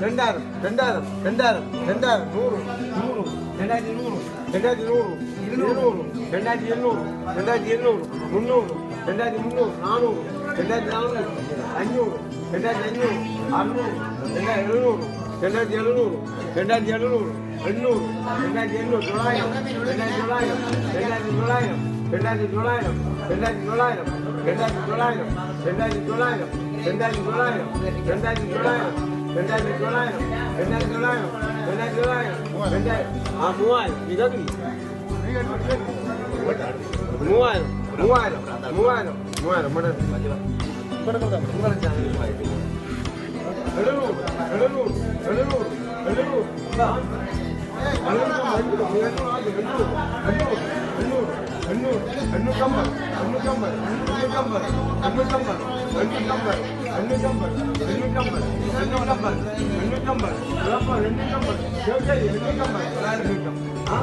ரெண்டாயிரம் ரெண்டாயிரம் ரெண்டாயிரம் ரெண்டாயிரம் நூறு. நூறு ரெண்டாயிரத்தி நூறு. ரெண்டாயிரத்தி நூறு. இருநூறு ரெண்டாயிரத்தி எண்ணூறு ரெண்டாயிரத்தி எண்ணூறு முந்நூறு ரெண்டாயிரத்தி முந்நூறு நானூறு ரெண்டாயிரத்தி நானூறு அஞ்சூறு ரெண்டாயிரத்தி அஞ்சூறு அறுநூறு ரெண்டாயிரத்தி எழுநூறு ரெண்டாயிரத்தி எழுநூறு ரெண்டாயிரத்தி எழுநூறு எண்ணூறு ரெண்டாயிரத்தி எண்ணூறு தொள்ளாயிரம் ரெண்டாயிரத்தி தொள்ளாயிரம் ரெண்டாயிரத்தி தொள்ளாயிரம் ரெண்டாயிரத்தி தொள்ளாயிரம் ரெண்டாயிரத்தி தொள்ளாயிரம் ரெண்டாயிரத்தி தொள்ளாயிரம் ரெண்டாயிரத்தி தொள்ளாயிரம் ரெண்டாயிரத்தி தொள்ளாயிரம் ரெண்டாயிரத்தி தொள்ளாயிரம் ரெண்டாயிரத்தி தொள்ளாயிரம் ரெண்டாயிரத்தி தொள்ளாயிரம் ரெண்டாயிரத்தி தொள்ளாயிரம் ரெண்டாயிரம் ஆ மூவாயிரம் இதாக்கு மூவாயிரம் മൂവായിരം മൂവായിരം മൂവായിരം ഇവിടെ ഇവിടെ നിങ്ങളുടെ ചാനലുകളായിട്ട് എണ്ണൂറ്റമ്പത് എണ്ണൂറ്റമ്പത് എണ്ണൂറ്റമ്പത് എണ്ണൂറ്റമ്പത് എണ്ണൂറ്റമ്പത് എണ്ണൂറ്റമ്പത് എണ്ണൂറ്റമ്പത് എണ്ണൂറ്റമ്പത് എണ്ണൂറ്റമ്പത് എണ്ണൂറ്റമ്പത് എണ്ണൂറ്റമ്പത് എണ്ണൂറ്റമ്പത് ആ